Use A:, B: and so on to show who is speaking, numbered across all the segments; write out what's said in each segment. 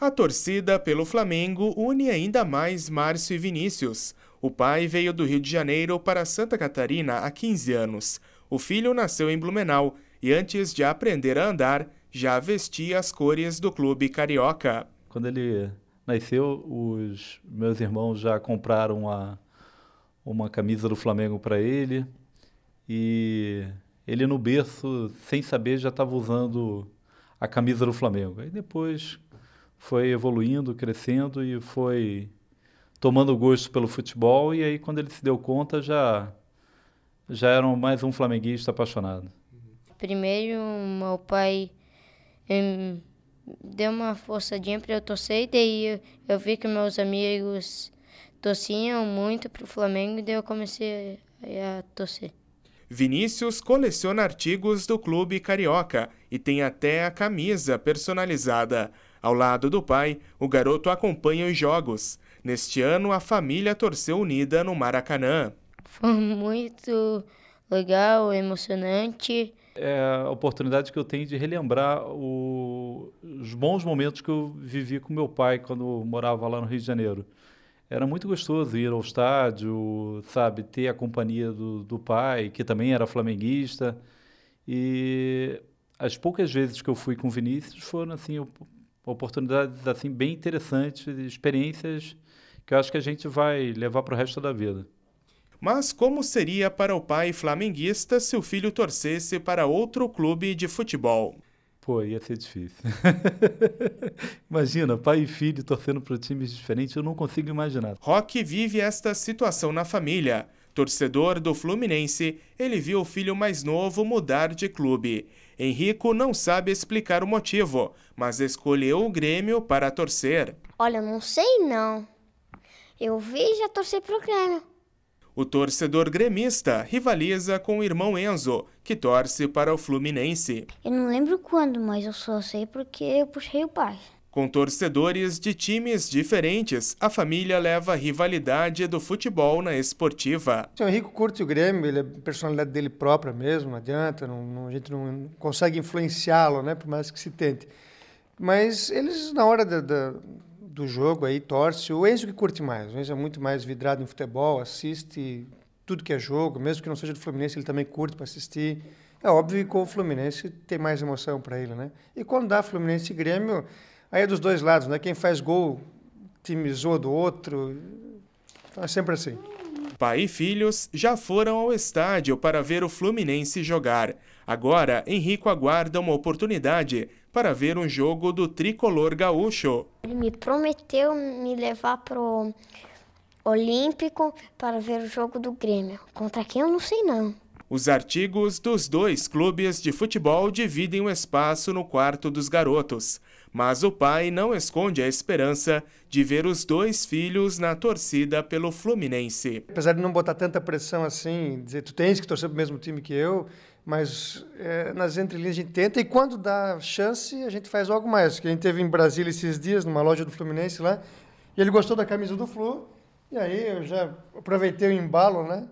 A: A torcida pelo Flamengo une ainda mais Márcio e Vinícius. O pai veio do Rio de Janeiro para Santa Catarina há 15 anos. O filho nasceu em Blumenau e antes de aprender a andar, já vestia as cores do clube carioca.
B: Quando ele nasceu, os meus irmãos já compraram uma, uma camisa do Flamengo para ele e ele no berço, sem saber, já estava usando a camisa do Flamengo. Aí depois foi evoluindo, crescendo e foi tomando gosto pelo futebol e aí quando ele se deu conta já já era mais um flamenguista apaixonado.
C: Primeiro, meu pai hum, deu uma forçadinha para eu torcer e daí eu, eu, vi que meus amigos torciam muito pro Flamengo e daí eu comecei a, a torcer.
A: Vinícius coleciona artigos do clube carioca e tem até a camisa personalizada. Ao lado do pai, o garoto acompanha os jogos. Neste ano, a família torceu unida no Maracanã.
C: Foi muito legal, emocionante.
B: É a oportunidade que eu tenho de relembrar o, os bons momentos que eu vivi com meu pai quando morava lá no Rio de Janeiro. Era muito gostoso ir ao estádio, sabe, ter a companhia do, do pai, que também era flamenguista. E as poucas vezes que eu fui com o Vinícius foram assim oportunidades assim bem interessantes, experiências que eu acho que a gente vai levar para o resto da vida.
A: Mas como seria para o pai flamenguista se o filho torcesse para outro clube de futebol?
B: Pô, ia ser difícil. Imagina, pai e filho torcendo para times diferentes, eu não consigo imaginar.
A: Rock vive esta situação na família. Torcedor do Fluminense, ele viu o filho mais novo mudar de clube. Henrico não sabe explicar o motivo, mas escolheu o Grêmio para torcer.
D: Olha, não sei não. Eu vi e já torci pro Grêmio.
A: O torcedor gremista rivaliza com o irmão Enzo, que torce para o Fluminense.
D: Eu não lembro quando, mas eu só sei porque eu puxei o pai.
A: Com torcedores de times diferentes, a família leva a rivalidade do futebol na esportiva.
E: O Henrique curte o Grêmio, ele é personalidade dele própria mesmo, não adianta, não, não, a gente não consegue influenciá-lo, né, por mais que se tente. Mas eles, na hora da, da, do jogo, aí torce. O Enzo que curte mais, o Enzo é muito mais vidrado em futebol, assiste tudo que é jogo, mesmo que não seja do Fluminense, ele também curte para assistir. É óbvio que com o Fluminense tem mais emoção para ele, né? E quando dá Fluminense e Grêmio Aí é dos dois lados, né? Quem faz gol, time zoa do outro. Então é sempre assim.
A: Pai e filhos já foram ao estádio para ver o Fluminense jogar. Agora, Henrico aguarda uma oportunidade para ver um jogo do tricolor gaúcho.
D: Ele me prometeu me levar pro Olímpico para ver o jogo do Grêmio. Contra quem eu não sei não.
A: Os artigos dos dois clubes de futebol dividem o espaço no quarto dos garotos mas o pai não esconde a esperança de ver os dois filhos na torcida pelo Fluminense.
E: Apesar de não botar tanta pressão assim, dizer tu tens que torcer para o mesmo time que eu, mas é, nas entrelinhas a gente tenta e quando dá chance a gente faz algo mais. Que a gente teve em Brasília esses dias, numa loja do Fluminense lá, e ele gostou da camisa do Flu, e aí eu já aproveitei o embalo, né?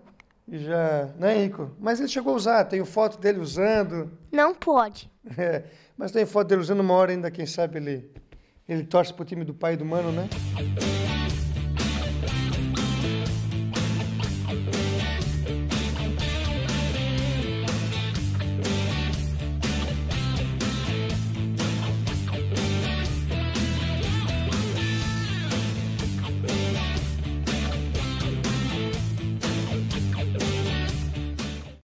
E: E já. Né, Rico? Mas ele chegou a usar, tenho foto dele usando.
D: Não pode.
E: É, mas tem foto dele usando uma hora ainda, quem sabe ele, ele torce pro time do pai e do mano, né?